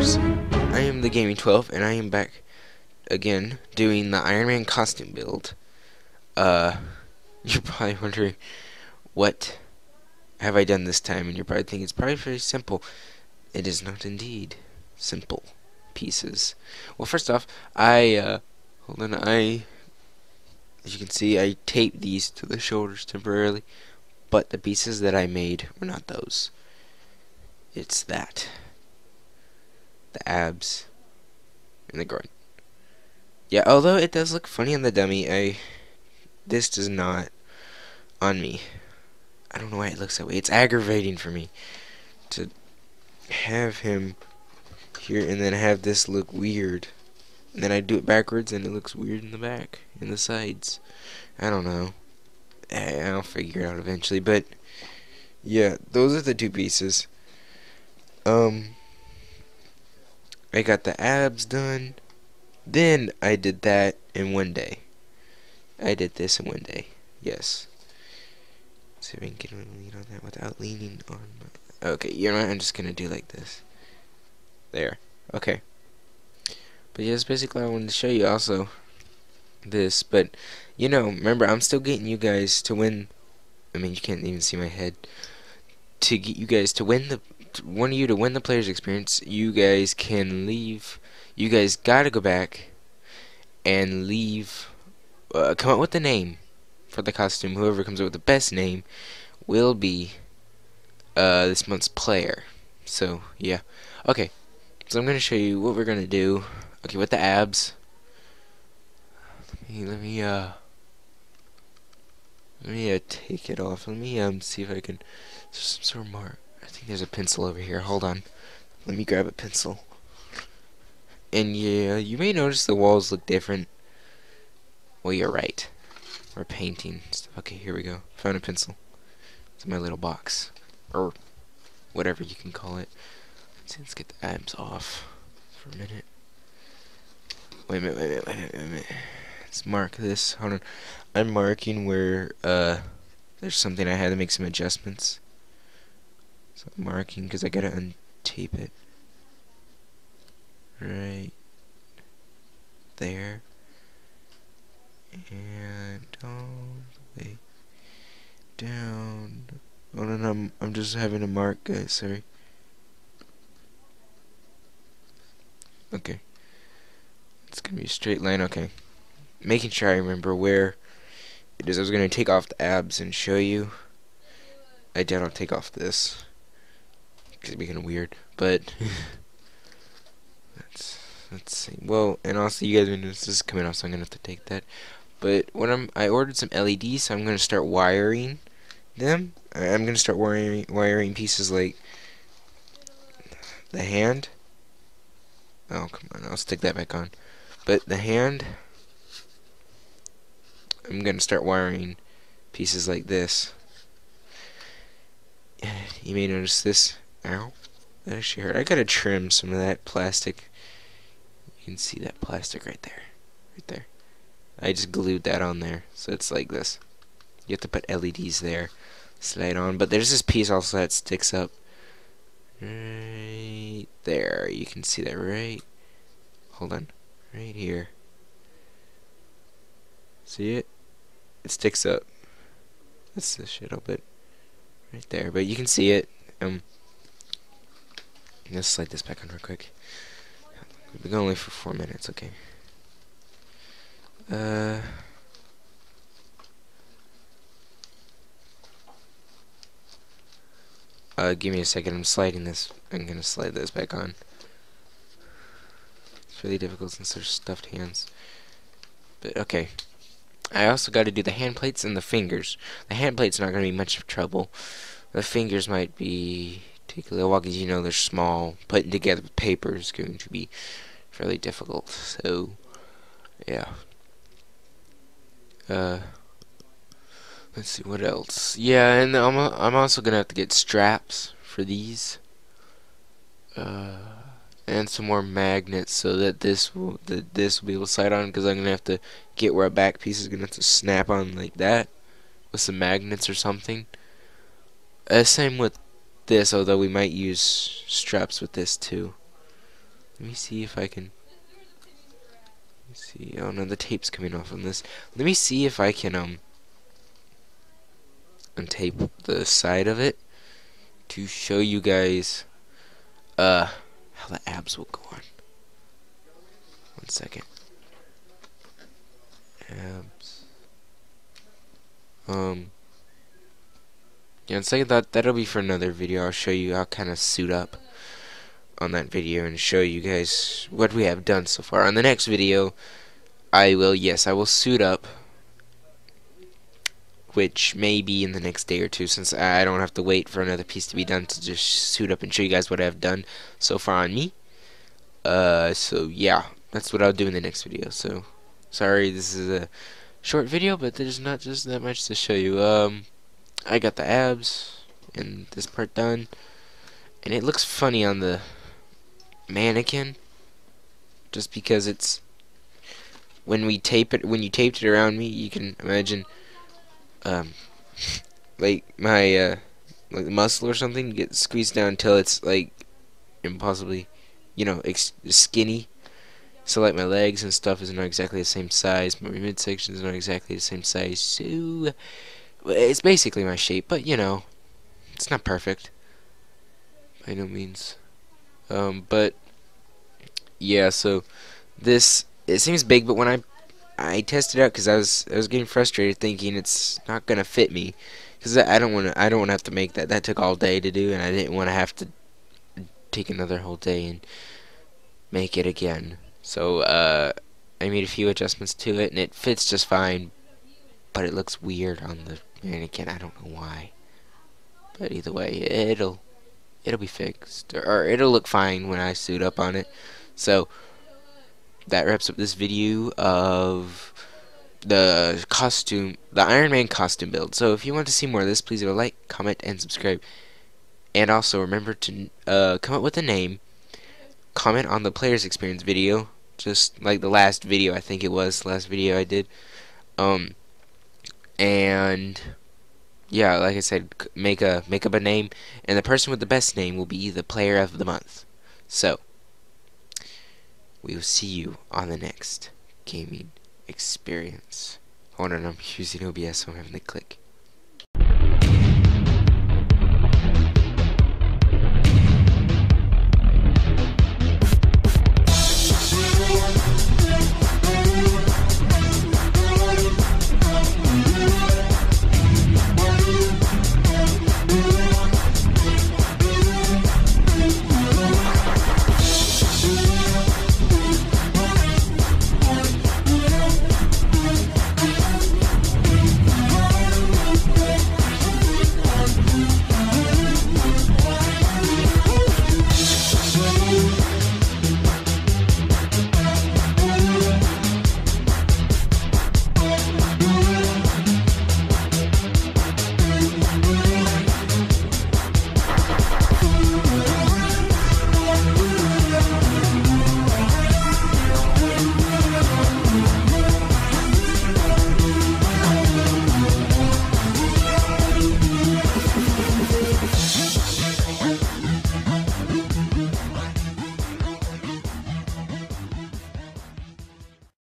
gamers? I am the Gaming 12 and I am back again doing the Iron Man costume build. Uh, you're probably wondering what have I done this time and you're probably thinking it's probably very simple. It is not indeed simple pieces. Well, first off, I, uh, hold on, I, as you can see, I taped these to the shoulders temporarily, but the pieces that I made were not those. It's that. The abs and the groin. Yeah, although it does look funny on the dummy, I, this does not on me. I don't know why it looks that way. It's aggravating for me to have him here and then have this look weird. And then I do it backwards and it looks weird in the back, in the sides. I don't know. I'll figure it out eventually, but yeah, those are the two pieces. Um, I got the abs done. Then I did that in one day. I did this in one day. Yes. See if I can lean on that without leaning on my... Okay, you know what? I'm just gonna do like this. There. Okay. But yes, basically I wanted to show you also this. But, you know, remember, I'm still getting you guys to win... I mean, you can't even see my head. To get you guys to win the... One of you to win the player's experience, you guys can leave... You guys gotta go back and leave... Uh, come up with the name for the costume. Whoever comes up with the best name will be uh, this month's player. So, yeah. Okay. So I'm to show you what we're to do. Okay, with the abs. Let me, let me, uh... Let me uh, take it off. Let me um see if I can... some sort of mark. I think there's a pencil over here. Hold on. Let me grab a pencil. And yeah, you may notice the walls look different. Well, you're right. We're painting stuff. Okay, here we go. Found a pencil. It's in my little box. Or whatever you can call it. Let's, get the abs off for a minute. Wait a minute, wait a minute, wait a minute, wait a minute. Let's mark this. Hold on. I'm marking where uh there's something I had to make some adjustments. Marking because I gotta untape it. Right there and all the way down. Oh no, no I'm, I'm just having a mark, guys. Sorry. Okay. It's gonna be a straight line. Okay. Making sure I remember where it is. I was gonna take off the abs and show you. I did not take off this. Cause it'd be kind of weird, but let's let's see. Well, and also you guys know this is coming off, so I'm gonna have to take that. But when I'm, I ordered some LEDs, so I'm gonna start wiring them. I'm gonna start wiring wiring pieces like the hand. Oh come on, I'll stick that back on. But the hand, I'm gonna start wiring pieces like this. You may notice this. Ow, that actually hurt. I gotta trim some of that plastic. You can see that plastic right there, right there. I just glued that on there. So it's like this. You have to put LEDs there. Slide on. But there's this piece also that sticks up. Right there. You can see that right. Hold on. Right here. See it? It sticks up. That's the shit up it. Right there. But you can see it. Um. Let's slide this back on real quick. We've been going for four minutes. Okay. Uh, uh, give me a second. I'm sliding this. I'm gonna slide this back on. It's really difficult since there's stuffed hands. But okay. I also got to do the hand plates and the fingers. The hand plates not gonna be much of trouble. The fingers might be while because you know they're small. Putting together paper is going to be fairly difficult. So, yeah. Uh, let's see what else. Yeah, and I'm I'm also gonna have to get straps for these. Uh, and some more magnets so that this will that this will be able to slide on because I'm gonna have to get where a back piece is gonna have to snap on like that with some magnets or something. Uh, same with this, although we might use straps with this too. Let me see if I can. see. Oh no, the tape's coming off on this. Let me see if I can um untape the side of it to show you guys uh how the abs will go on. One second. Abs. Um. Yeah, in second thought, that'll be for another video. I'll show you. I'll kind of suit up on that video and show you guys what we have done so far. On the next video, I will, yes, I will suit up, which may be in the next day or two, since I don't have to wait for another piece to be done to just suit up and show you guys what I've done so far on me. Uh, so yeah, that's what I'll do in the next video. So, sorry, this is a short video, but there's not just that much to show you. Um, I got the abs and this part done, and it looks funny on the mannequin just because it's when we tape it when you taped it around me you can imagine um like my uh like muscle or something get squeezed down until it's like impossibly you know skinny. So like my legs and stuff is not exactly the same size my midsection is not exactly the same size. So it's basically my shape but you know it's not perfect by no means um, but yeah, so this it seems big, but when I I tested it out because I was I was getting frustrated thinking it's not gonna fit me because I don't want to I don't want to have to make that. That took all day to do, and I didn't want to have to take another whole day and make it again. So uh, I made a few adjustments to it, and it fits just fine. But it looks weird on the mannequin. I don't know why. But either way, it'll it'll be fixed, or, it'll look fine when I suit up on it. So that wraps up this video of the costume, the Iron Man costume build. So if you want to see more of this, please leave a like, comment, and subscribe. And also remember to uh, come up with a name, comment on the player's experience video, just like the last video I think it was, last video I did. Um, and yeah, like I said, make a make up a name, and the person with the best name will be the player of the month. So, we will see you on the next gaming experience. Hold on, I'm using OBS, so I'm having to click.